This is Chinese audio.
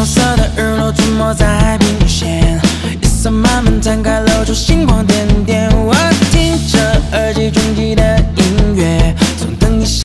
橙色的日落，沉没在海平线，夜色慢慢摊开，露出星光点点。